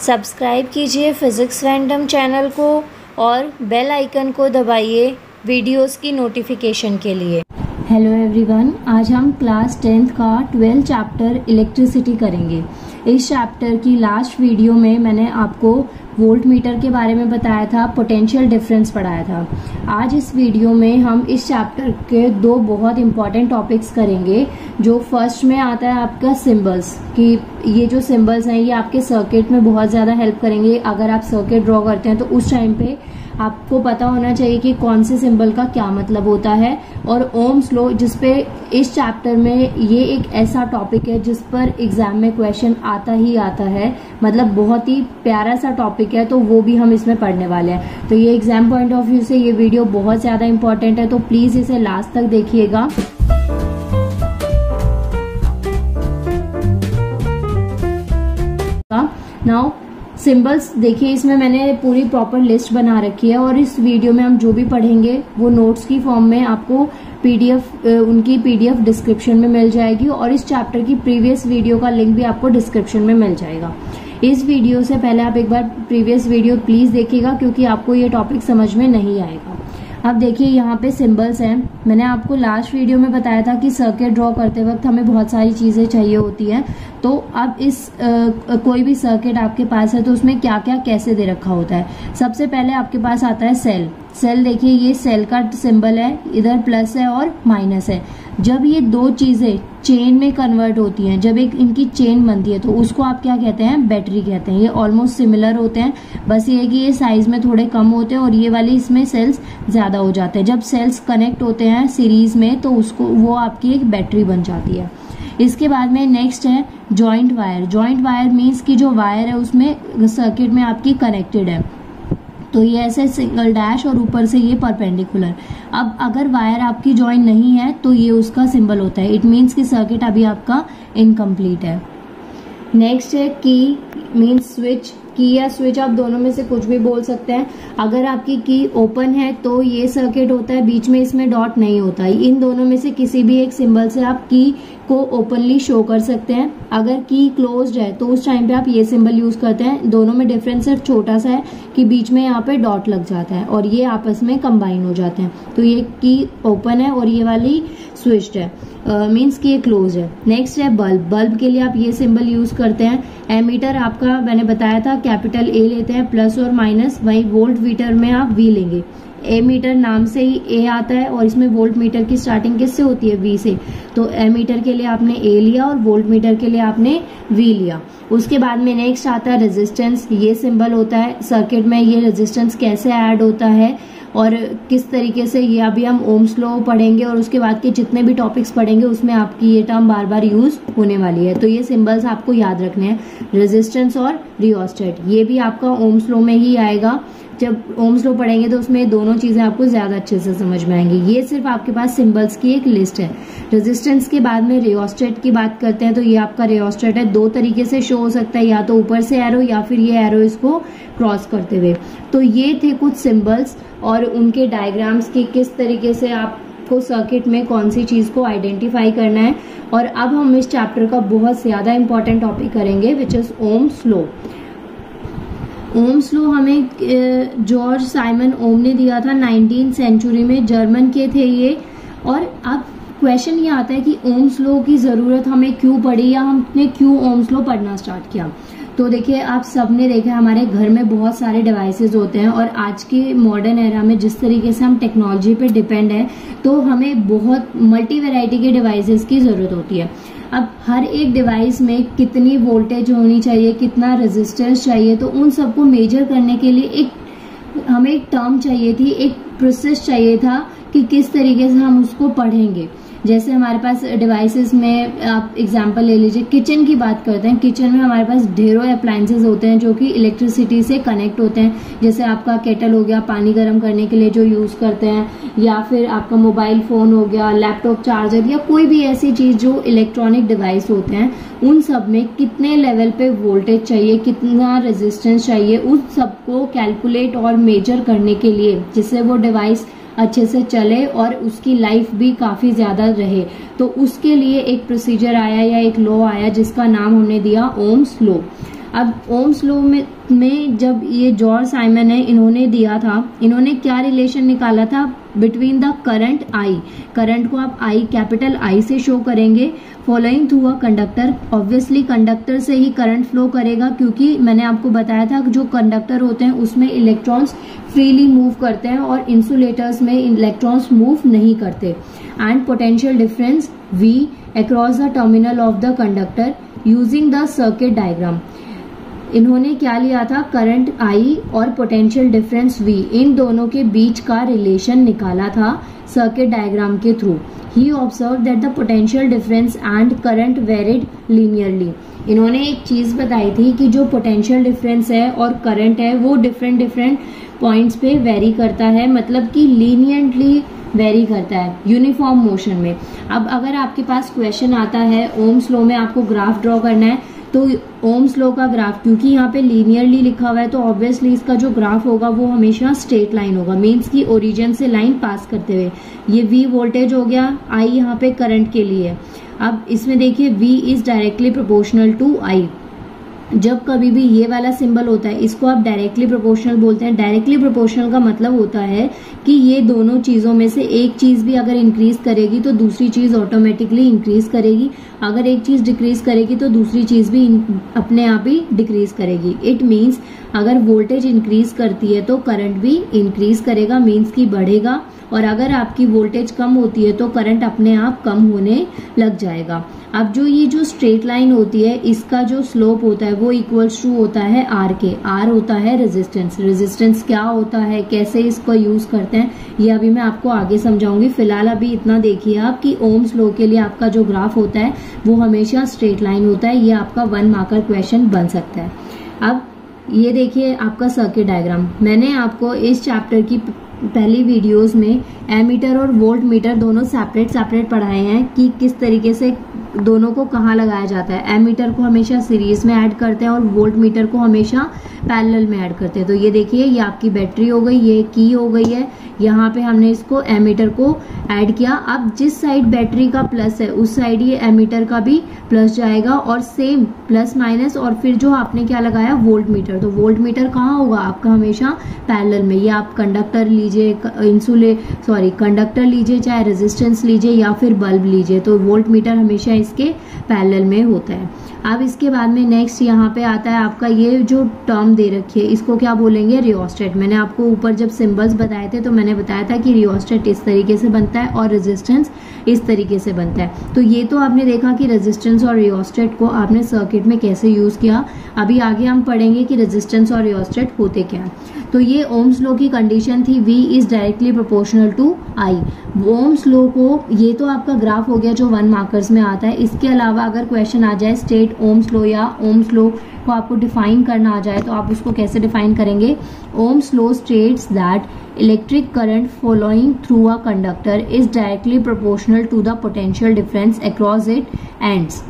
Subscribe कीजिए physics random channel को और बेल आइकन को दबाइए वीडियोस की नोटिफिकेशन के लिए। हेलो एवरीवन आज हम क्लास टेंथ का ट्वेल्थ चैप्टर इलेक्ट्रिसिटी करेंगे। इस चैप्टर की लास्ट वीडियो में मैंने आपको वोल्ट मीटर के बारे में बताया था पोटेंशियल डिफरेंस पढ़ाया था। आज इस वीडियो में हम इस चैप्टर के दो बहुत इंपॉर्टेंट टॉपिक्स करेंगे, जो फ़र्स्ट में आता है आपका सिंबल्स कि ये जो सिंबल्स हैं, ये आपके सर्किट में बहुत ज़्यादा हेल्प करेंगे। अगर आप सर्किट ड्रॉ करते हैं तो उस टाइम पे आपको पता होना चाहिए कि कौन से सिंबल का क्या मतलब होता है। और ओम्स लो जिसपे इस चैप्टर में ये एक ऐसा टॉपिक है, जिस पर एग्ज़ाम में क्वेश्चन आता ही आता है। मतलब बहुत ही प्यारा सा टॉपिक है तो वो भी हम इसमें पढ़ने वाले हैं। तो ये एग्ज़ाम पॉइंट ऑफ़ व्यू से ये वीडियो बहुत ज़्यादा इंपॉर्टेंट है तो प्लीज़ इसे लास्ट तक देखिएगा। नाउ सिंबल्स, देखिए, इसमें मैंने पूरी प्रॉपर लिस्ट बना रखी है और इस वीडियो में हम जो भी पढ़ेंगे, वो नोट्स की फॉर्म में आपको पीडीएफ उनकी पीडीएफ डिस्क्रिप्शन में मिल जाएगी और इस चैप्टर की प्रीवियस वीडियो का लिंक भी आपको डिस्क्रिप्शन में मिल जाएगा। इस वीडियो से पहले आप एक बार प्रीवियस वीडियो प्लीज़ देखिएगा क्योंकि आपको ये टॉपिक समझ में नहीं आएगा। अब देखिए, यहाँ पे सिंबल्स हैं। मैंने आपको लास्ट वीडियो में बताया था कि सर्किट ड्रॉ करते वक्त हमें बहुत सारी चीज़ें चाहिए होती हैं। तो अब इस आ, कोई भी सर्किट आपके पास है तो उसमें क्या क्या कैसे दे रखा होता है? सबसे पहले आपके पास आता है सेल सेल देखिए ये सेल का सिंबल है इधर प्लस है और माइनस है. जब ये दो चीज़ें चेन में कन्वर्ट होती हैं जब एक इनकी चेन बनती है तो उसको आप क्या कहते हैं? बैटरी कहते हैं. ये ऑलमोस्ट सिमिलर होते हैं. बस ये कि ये साइज़ में थोड़े कम होते हैं और ये वाले इसमें सेल्स ज़्यादा हो जाते हैं. जब सेल्स कनेक्ट होते हैं सीरीज़ में तो उसको वो आपकी एक बैटरी बन जाती है. इसके बाद में नेक्स्ट है joint wire joint wire means की जो वायर है उसमें सर्किट में आपकी कनेक्टेड है। तो ये ऐसे सिंगल डैश और ऊपर से ये परपेंडिकुलर अब अगर वायर आपकी ज्वाइन नहीं है तो ये उसका सिंबल होता है। इट मीन्स कि सर्किट अभी आपका इनकम्प्लीट है। नेक्स्ट है की मीन्स स्विच की या स्विच आप दोनों में से कुछ भी बोल सकते हैं। अगर आपकी की ओपन है तो ये सर्किट होता है। बीच में इसमें डॉट नहीं होता। इन दोनों में से किसी भी एक सिंबल से आप की को ओपनली शो कर सकते हैं। अगर की क्लोज्ड है तो उस टाइम पे आप ये सिंबल यूज़ करते हैं। दोनों में डिफरेंस सिर्फ़ छोटा सा है कि बीच में यहाँ पे डॉट लग जाता है और ये आपस में कंबाइन हो जाते हैं। तो ये की ओपन है और ये वाली स्विच्ड है। मीन्स uh, कि ये क्लोज है। नेक्स्ट है बल्ब बल्ब के लिए आप ये सिंबल यूज़ करते हैं। एमीटर आपका मैंने बताया था कैपिटल ए लेते हैं प्लस और माइनस वही वोल्ट मीटर में आप वी लेंगे। ए मीटर नाम से ही ए आता है और इसमें वोल्ट मीटर की स्टार्टिंग किससे होती है? वी से। तो ए मीटर के लिए आपने ए लिया और वोल्ट मीटर के लिए आपने वी लिया। उसके बाद में नेक्स्ट आता है रेजिस्टेंस ये सिंबल होता है। सर्किट में ये रेजिस्टेंस कैसे ऐड होता है और किस तरीके से ये अभी हम ओम्स लॉ पढ़ेंगे और उसके बाद के जितने भी टॉपिक्स पढ़ेंगे, उसमें आपकी ये टर्म बार बार यूज़ होने वाली है। तो ये सिंबल्स आपको याद रखने हैं। रेजिस्टेंस और रियोस्टेट ये भी आपका ओम्स लॉ में ही आएगा। जब ओम्स लो पढ़ेंगे तो उसमें दोनों चीज़ें आपको ज़्यादा अच्छे से समझ में आएँगी। ये सिर्फ़ आपके पास सिंबल्स की एक लिस्ट है। रेजिस्टेंस के बाद में रियोस्टेट की बात करते हैं तो ये आपका रियोस्टेट है। दो तरीके से शो हो सकता है, या तो ऊपर से एरो या फिर ये एरो इसको क्रॉस करते हुए। तो ये थे कुछ सिम्बल्स और उनके डायग्राम्स की किस तरीके से आप को सर्किट में कौन सी चीज़ को आइडेंटिफाई करना है। और अब हम इस चैप्टर का बहुत ज़्यादा इंपॉर्टेंट टॉपिक करेंगे which is Ohm's law Ohm's law हमें जॉर्ज साइमन ओम ने दिया था नाइनटीन सेंचुरी में, जर्मन के थे ये। और अब क्वेश्चन ये आता है कि ओम्स लो की ज़रूरत हमें क्यों पड़ी या हमने क्यों ओम्स लो पढ़ना स्टार्ट किया? तो देखिए, आप सबने देखा हमारे घर में बहुत सारे डिवाइसेस होते हैं और आज के मॉडर्न एरा में जिस तरीके से हम टेक्नोलॉजी पे डिपेंड है तो हमें बहुत मल्टी वेराइटी के डिवाइसेस की ज़रूरत होती है। अब हर एक डिवाइस में कितनी वोल्टेज होनी चाहिए, कितना रेजिस्टेंस चाहिए तो उन सबको मेजर करने के लिए एक, हमें एक टर्म चाहिए थी, एक प्रोसेस चाहिए था कि किस तरीके से हम उसको पढ़ेंगे। जैसे हमारे पास डिवाइसेस में आप एग्जांपल ले लीजिए किचन की बात करते हैं किचन में हमारे पास ढेरों अप्लायंसेज होते हैं जो कि इलेक्ट्रिसिटी से कनेक्ट होते हैं। जैसे आपका केटल हो गया पानी गर्म करने के लिए जो यूज़ करते हैं, या फिर आपका मोबाइल फ़ोन हो गया लैपटॉप चार्जर या कोई भी ऐसी चीज़ जो इलेक्ट्रॉनिक डिवाइस होते हैं, उन सब में कितने लेवल पे वोल्टेज चाहिए, कितना रेजिस्टेंस चाहिए उन सबको कैलकुलेट और मेजर करने के लिए, जिससे वो डिवाइस अच्छे से चले और उसकी लाइफ भी काफ़ी ज़्यादा रहे। तो उसके लिए एक प्रोसीजर आया या एक लॉ आया जिसका नाम हमने दिया ओम्स लॉ अब ओम्स लो में, में जब ये जॉर्ज साइमन है इन्होंने दिया था इन्होंने क्या रिलेशन निकाला था? Between the current I current को आप आई कैपिटल आई से शो करेंगे। Following through a conductor obviously conductor से ही करंट फ्लो करेगा क्योंकि मैंने आपको बताया था कि जो कंडक्टर होते हैं उसमें इलेक्ट्रॉन्स फ्रीली मूव करते हैं और इंसुलेटर्स में इलेक्ट्रॉन्स मूव नहीं करते। And potential difference V across the terminal of the conductor using the circuit diagram इन्होंने क्या लिया था? करंट आई और पोटेंशियल डिफरेंस वी इन दोनों के बीच का रिलेशन निकाला था सर्किट डायग्राम के through he observe that the potential difference and current varied linearly इन्होंने एक चीज़ बताई थी कि जो पोटेंशियल डिफरेंस है और करंट है, वो डिफरेंट डिफरेंट पॉइंट्स पे वेरी करता है मतलब कि लीनियंटली वेरी करता है यूनिफॉर्म मोशन में. अब अगर आपके पास क्वेश्चन आता है ओम स्लो में आपको ग्राफ ड्रॉ करना है तो ओम स्लो का ग्राफ क्योंकि यहाँ पे लीनियरली लिखा हुआ है तो ऑब्वियसली इसका जो ग्राफ होगा वो हमेशा स्ट्रेट लाइन होगा मीन्स की ओरिजिन से लाइन पास करते हुए। ये वी वोल्टेज हो गया आई यहाँ पे करंट के लिए। अब इसमें देखिए V is directly proportional to I जब कभी भी ये वाला सिंबल होता है, इसको आप डायरेक्टली प्रोपोर्शनल बोलते हैं। डायरेक्टली प्रोपोर्शनल का मतलब होता है कि ये दोनों चीज़ों में से एक चीज़ भी अगर इंक्रीज करेगी तो दूसरी चीज़ ऑटोमेटिकली इंक्रीज करेगी। अगर एक चीज़ डिक्रीज करेगी तो दूसरी चीज़ भी अपने आप ही डिक्रीज करेगी। इट मीन्स अगर वोल्टेज इंक्रीज करती है तो करंट भी इंक्रीज करेगा मीन्स की बढ़ेगा। और अगर आपकी वोल्टेज कम होती है तो करंट अपने आप कम होने लग जाएगा। अब जो ये जो स्ट्रेट लाइन होती है, इसका जो स्लोप होता है वो इक्वल्स टू होता है आर के आर होता है रेजिस्टेंस रेजिस्टेंस क्या होता है? कैसे इसको यूज़ करते हैं? ये अभी मैं आपको आगे समझाऊँगी। फ़िलहाल अभी इतना देखिए आप कि ओम स्लो के लिए आपका जो ग्राफ होता है, वो हमेशा स्ट्रेट लाइन होता है। ये आपका वन मार्कर क्वेश्चन बन सकता है। अब ये देखिए आपका सर्किट डायग्राम मैंने आपको इस चैप्टर की पहली वीडियोस में एमीटर और वोल्ट मीटर दोनों सेपरेट सेपरेट पढ़ाए हैं कि किस तरीके से दोनों को कहाँ लगाया जाता है। एमीटर को हमेशा सीरीज़ में ऐड करते हैं और वोल्ट मीटर को हमेशा पैरेलल में ऐड करते हैं। तो ये देखिए, ये आपकी बैटरी हो गई, ये की हो गई है। यहाँ पे हमने इसको एमीटर को ऐड किया। अब जिस साइड बैटरी का प्लस है, उस साइड ये एमीटर का भी प्लस जाएगा और सेम प्लस माइनस और फिर जो आपने क्या लगाया वोल्ट मीटर तो वोल्ट मीटर कहाँ होगा? आपका हमेशा पैरेलल में। ये आप कंडक्टर लीजिए इंसुले सॉरी कंडक्टर लीजिए, चाहे रेजिस्टेंस लीजिए या फिर बल्ब लीजिए तो वोल्ट मीटर हमेशा इसके पैरेलल में होता है। अब इसके बाद में नेक्स्ट यहाँ पे आता है आपका ये जो टर्म दे रखी है, इसको क्या बोलेंगे? रियोस्टेट मैंने आपको ऊपर जब सिंबल्स बताए थे तो मैंने बताया था कि रियोस्टेट इस तरीके से बनता है और रेजिस्टेंस इस तरीके से बनता है। तो ये तो आपने देखा कि रेजिस्टेंस और रियोस्टेट को आपने सर्किट में कैसे यूज़ किया। अभी आगे हम पढ़ेंगे कि रेजिस्टेंस और रियोस्टेट होते क्या। तो ये ओम्स लो की कंडीशन थी V is directly proportional to I Ohm's law को, ये तो आपका ग्राफ हो गया जो वन मार्कर्स में आता है। इसके अलावा अगर क्वेश्चन आ जाए स्टेट ओम्स लो या ओम्स लो को आपको डिफाइन करना आ जाए तो आप उसको कैसे डिफाइन करेंगे? Ohm's law states that electric current following through a conductor is directly proportional to the potential difference across it ends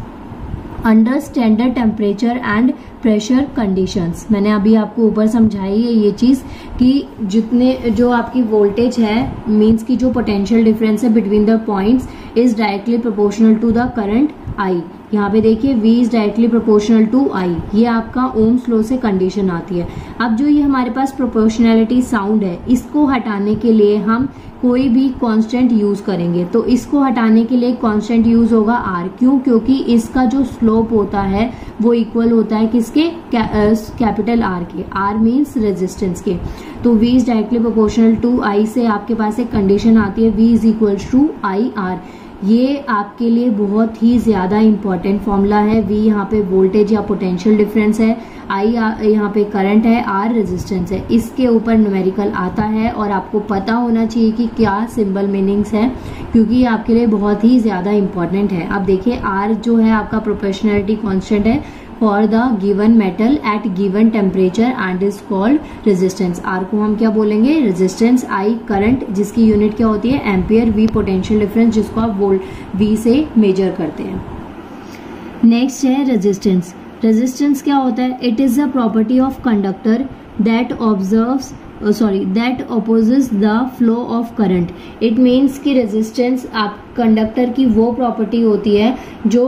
under standard temperature and pressure conditions मैंने अभी आपको ऊपर समझाई है ये चीज़ कि जितने जो आपकी वोल्टेज है मींस की जो पोटेंशियल डिफरेंस है between the points is directly proportional to the current I यहाँ पे देखिए, V is directly proportional to I. ये आपका ओम स्लो से कंडीशन आती है। अब जो ये हमारे पास प्रोपोर्शनैलिटी साउंड है, इसको हटाने के लिए हम कोई भी कांस्टेंट यूज़ करेंगे। तो इसको हटाने के लिए कांस्टेंट यूज़ होगा आर क्यों? क्योंकि इसका जो स्लोप होता है, वो इक्वल होता है किसके? कैपिटल आर के। आर मीन्स रेजिस्टेंस के। तो V is directly proportional to I से आपके पास एक कंडीशन आती है। V is equal to I R ये आपके लिए बहुत ही ज़्यादा इंपॉर्टेंट फॉर्मूला है। वी यहाँ पे वोल्टेज या पोटेंशियल डिफरेंस है। आई यहाँ पे करंट है। आर रेजिस्टेंस है। इसके ऊपर न्यूमेरिकल आता है और आपको पता होना चाहिए कि क्या सिंबल मीनिंग्स है, क्योंकि ये आपके लिए बहुत ही ज़्यादा इंपॉर्टेंट है। आप देखिए आर जो है आपका प्रोफेशनैलिटी कॉन्स्टेंट है। For the given metal at given temperature and is called resistance R को हम क्या बोलेंगे? रेजिस्टेंस आई करंट जिसकी यूनिट क्या होती है? एम्पियर वी पोटेंशियल डिफरेंस जिसको आप वोल्ट वी से मेजर करते हैं। नेक्स्ट है रेजिस्टेंस रेजिस्टेंस क्या होता है? It is a property of conductor that observe sorry that opposes the flow of current it means कि रेजिस्टेंस आप कंडक्टर की वो प्रॉपर्टी होती है जो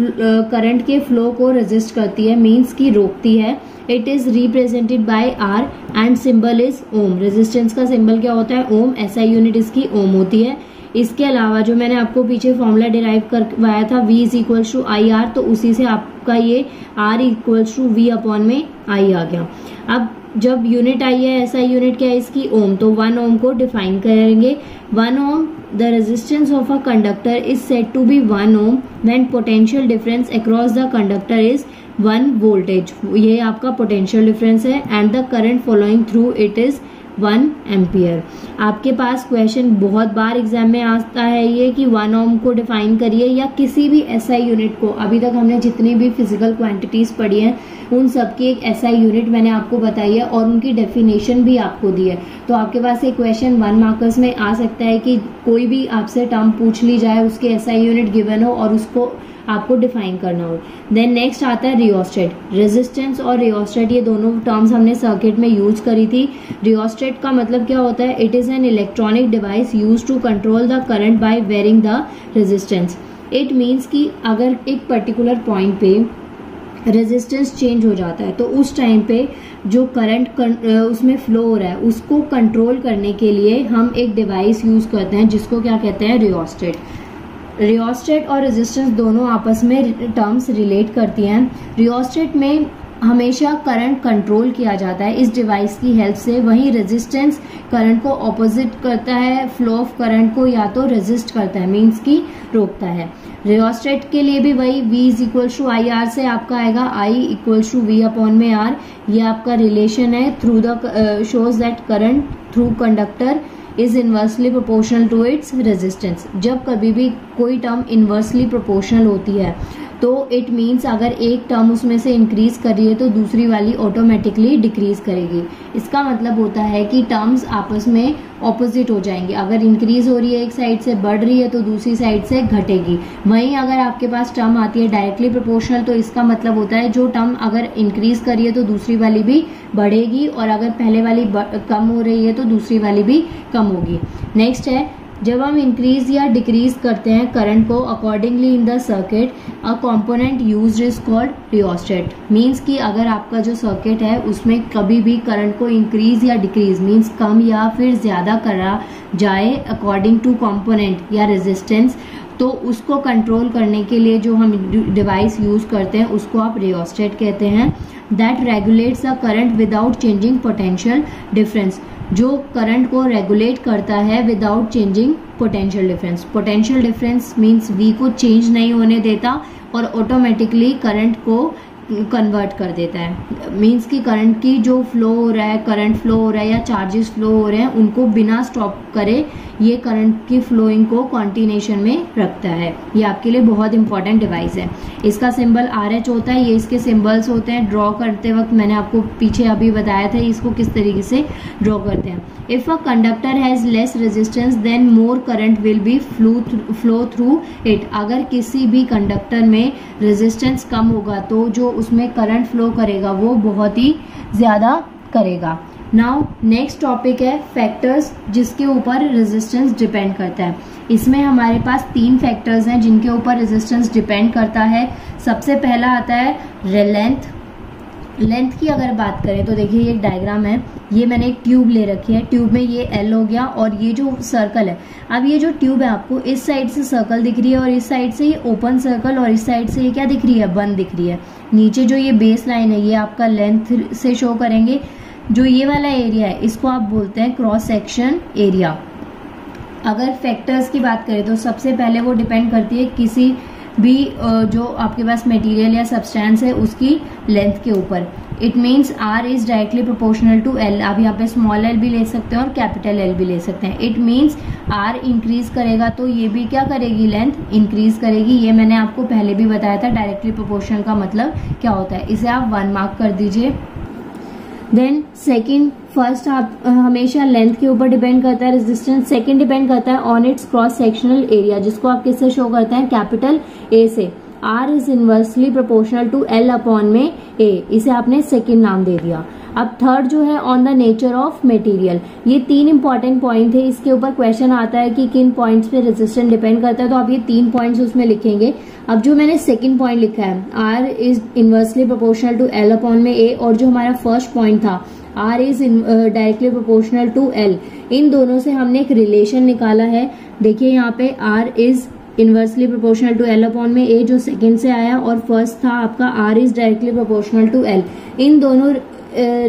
करंट के फ्लो को रेजिस्ट करती है मीन्स की रोकती है। It is represented by R and symbol is ohm. Resistance का सिंबल क्या होता है? ओम। एसआई यूनिट इसकी ओम होती है। इसके अलावा जो मैंने आपको पीछे फॉर्मूला डिराइव करवाया था, v is equals to I R तो उसी से आपका ये r equals to V upon में आई आ गया। अब जब यूनिट आई है, ऐसा यूनिट क्या है इसकी? ओम। तो वन ओम को डिफाइन करेंगे। One ohm the resistance of a conductor is set to be one ohm when potential difference across the conductor is one voltage ये आपका पोटेंशियल डिफरेंस है and the current following through it is one ampere आपके पास question बहुत बार exam में आता है ये कि वन ओम को डिफाइन करिए या किसी भी एसआई यूनिट को। अभी तक हमने जितनी भी फ़िज़िकल क्वांटिटीज पढ़ी हैं, उन सबकी एक एसआई यूनिट मैंने आपको बताई है और उनकी डेफिनेशन भी आपको दी है। तो आपके पास एक क्वेश्चन वन मार्कर्स में आ सकता है कि कोई भी आपसे टर्म पूछ ली जाए, उसके एसआई यूनिट गिवन हो और उसको आपको डिफाइन करना हो। देन नेक्स्ट आता है रियोस्टेट रेजिस्टेंस और रियोस्टेट ये दोनों टर्म्स हमने सर्किट में यूज़ करी थी। रियोस्टेट का मतलब क्या होता है? It is an electronic device use to control the current by varying the resistance it means कि अगर एक पर्टिकुलर पॉइंट पे रेजिस्टेंस चेंज हो जाता है तो उस टाइम पे जो करंट उसमें फ्लो हो रहा है, उसको कंट्रोल करने के लिए हम एक डिवाइस यूज़ करते हैं, जिसको क्या कहते हैं? रियोस्टेट रियोस्टेट और रेजिस्टेंस दोनों आपस में टर्म्स रिलेट करती हैं। रियोस्टेट में हमेशा करंट कंट्रोल किया जाता है। इस डिवाइस की हेल्प से वहीं रेजिस्टेंस करंट को ऑपोजिट करता है, फ्लो ऑफ़ करंट को या तो रेजिस्ट करता है, मींस की रोकता है। रियोस्टेट के लिए भी वही v is equal to I R से आपका आएगा। I equal to V upon में आर ये आपका रिलेशन है। Through the shows that current through conductor is inversely proportional to its resistance जब कभी भी कोई टर्म इन्वर्सली प्रोपोर्शनल होती है तो इट मीन्स अगर एक टर्म उसमें से इंक्रीज कर रही है तो दूसरी वाली ऑटोमेटिकली डिक्रीज करेगी। इसका मतलब होता है कि टर्म्स आपस में ऑपोजिट हो जाएँगे। अगर इंक्रीज हो रही है एक साइड से, बढ़ रही है तो दूसरी साइड से घटेगी। वहीं अगर आपके पास टर्म आती है डायरेक्टली प्रोपोर्शनल तो इसका मतलब होता है जो टर्म अगर इंक्रीज कर रही है तो दूसरी वाली भी बढ़ेगी, और अगर पहले वाली कम हो रही है तो दूसरी वाली भी कम होगी। नेक्स्ट है जब हम इंक्रीज या डिक्रीज करते हैं करंट को accordingly in the circuit a component use is called rheostat means कि अगर आपका जो सर्किट है, उसमें कभी भी करंट को इंक्रीज या डिक्रीज मीन्स कम या फिर ज़्यादा करा जाए अकॉर्डिंग टू कॉम्पोनेंट या रेजिस्टेंस तो उसको कंट्रोल करने के लिए जो हम डिवाइस यूज़ करते हैं, उसको आप रियोस्टेट कहते हैं। That regulates a current without changing potential difference जो करंट को रेगुलेट करता है without changing potential difference potential difference means V को चेंज नहीं होने देता और ऑटोमेटिकली करंट को कन्वर्ट कर देता है। मीन्स कि करंट की जो फ्लो हो रहा है करंट फ्लो हो रहा है या चार्जेस फ्लो हो रहे हैं, उनको बिना स्टॉप करे ये करंट की फ्लोइंग को कॉन्टिनेशन में रखता है। ये आपके लिए बहुत इंपॉर्टेंट डिवाइस है। इसका सिंबल आर एच होता है, ये इसके सिंबल्स होते हैं। ड्रॉ करते वक्त मैंने आपको पीछे अभी बताया था इसको किस तरीके से ड्रॉ करते हैं। If a conductor has less resistance then more current will be flew flow through it अगर किसी भी कंडक्टर में रेजिस्टेंस कम होगा तो जो उसमें करंट फ्लो करेगा, वो बहुत ही ज़्यादा करेगा। नाउ नेक्स्ट टॉपिक है फैक्टर्स जिसके ऊपर रेजिस्टेंस डिपेंड करता है। इसमें हमारे पास तीन फैक्टर्स हैं जिनके ऊपर रेजिस्टेंस डिपेंड करता है। सबसे पहला आता है लेंथ लेंथ की अगर बात करें तो देखिए ये एक डायग्राम है। ये मैंने एक ट्यूब ले रखी है। ट्यूब में ये एल हो गया और ये जो सर्कल है। अब ये जो ट्यूब है आपको, इस साइड से सर्कल दिख रही है और इस साइड से ये ओपन सर्कल और इस साइड से ये क्या दिख रही है? बंद दिख रही है। नीचे जो ये बेस लाइन है, ये आपका लेंथ से शो करेंगे। जो ये वाला एरिया है, इसको आप बोलते हैं क्रॉस सेक्शन एरिया अगर फैक्टर्स की बात करें तो सबसे पहले वो डिपेंड करती है किसी भी जो आपके पास मटेरियल या सब्सटेंस है, उसकी लेंथ के ऊपर। It means R is directly proportional to L आप यहाँ पे स्मॉल एल भी ले सकते हैं और कैपिटल एल भी ले सकते हैं। इट मीन्स आर इंक्रीज करेगा तो ये भी क्या करेगी? लेंथ इंक्रीज करेगी। ये मैंने आपको पहले भी बताया था डायरेक्टली प्रोपोर्शनल का मतलब क्या होता है। इसे आप वन मार्क कर दीजिए। देन सेकेंड फ़र्स्ट आप हमेशा लेंथ के ऊपर डिपेंड करता है रेजिस्टेंस सेकेंड डिपेंड करता है on its cross sectional area जिसको आप किससे शो करते हैं? कैपिटल ए से। R is inversely proportional to L upon में ए इसे आपने सेकेंड नाम दे दिया। अब थर्ड जो है on the nature of material ये तीन इंपॉर्टेंट पॉइंट है। इसके ऊपर क्वेश्चन आता है कि किन पॉइंट्स पे रेजिस्टेंस डिपेंड करता है। तो आप ये तीन पॉइंट्स उसमें लिखेंगे। अब जो मैंने सेकंड पॉइंट लिखा है R is inversely proportional to L upon में ए और जो हमारा फ़र्स्ट पॉइंट था R is directly proportional to L इन दोनों से हमने एक रिलेशन निकाला है। देखिए यहाँ पे R is inversely proportional to L upon में ए जो सेकेंड से आया और फ़र्स्ट था आपका R is directly proportional to L इन दोनों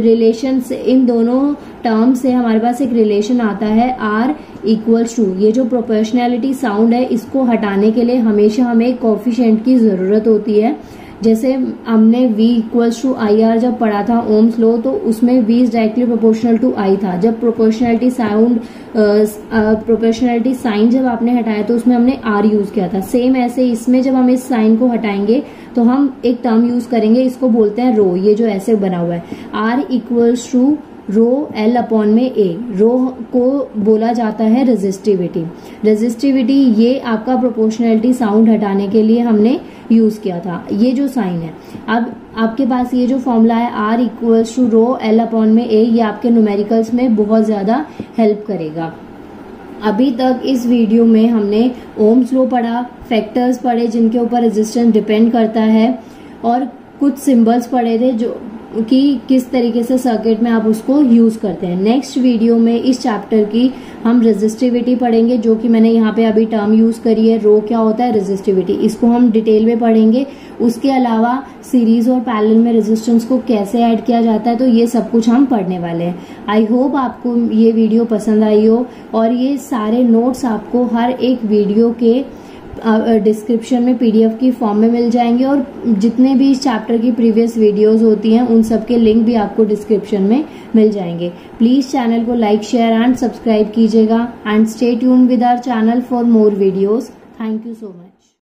रिलेशन से इन दोनों टर्म से हमारे पास एक रिलेशन आता है आर इक्वल्स टू ये जो प्रोपोर्शनैलिटी साउंड है, इसको हटाने के लिए हमेशा हमें कॉफिशेंट की ज़रूरत होती है। जैसे हमने v equals to I R जब पढ़ा था ओम स्लो तो उसमें v is directly proportional to I था। जब प्रोपोर्शनलिटी साउंड प्रोपोर्शनलिटी साइन जब आपने हटाया तो उसमें हमने r यूज़ किया था। सेम ऐसे इसमें जब हम इस साइन को हटाएँगे तो हम एक टर्म यूज़ करेंगे, इसको बोलते हैं रो ये जो ऐसे बना हुआ है। R equals to rho L upon में ए रो को बोला जाता है रेजिस्टिविटी रेजिस्टिविटी ये आपका प्रोपोर्शनलिटी साउंड हटाने के लिए हमने यूज़ किया था। ये जो साइन है। अब आपके पास ये जो फॉर्मूला है R equals to rho L upon में ए ये आपके न्यूमेरिकल्स में बहुत ज़्यादा हेल्प करेगा। अभी तक इस वीडियो में हमने ओम्स लो पढ़ा फैक्टर्स पढ़े जिनके ऊपर रेजिस्टेंस डिपेंड करता है और कुछ सिंबल्स पढ़े थे जो कि किस तरीके से सर्किट में आप उसको यूज़ करते हैं। नेक्स्ट वीडियो में इस चैप्टर की हम रेजिस्टिविटी पढ़ेंगे, जो कि मैंने यहाँ पे अभी टर्म यूज़ करी है। रो क्या होता है? रेजिस्टिविटी इसको हम डिटेल में पढ़ेंगे। उसके अलावा सीरीज़ और पैरेलल में रेजिस्टेंस को कैसे ऐड किया जाता है तो ये सब कुछ हम पढ़ने वाले हैं। आई होप आपको ये वीडियो पसंद आई हो। और ये सारे नोट्स आपको हर एक वीडियो के डिस्क्रिप्शन में पीडीएफ की फॉर्म में मिल जाएँगे और जितने भी इस चैप्टर की प्रीवियस वीडियोस होती हैं, उन सब के लिंक भी आपको डिस्क्रिप्शन में मिल जाएँगे। प्लीज़ चैनल को लाइक शेयर एंड सब्सक्राइब कीजिएगा and stay tune with our channel for more videos thank you so much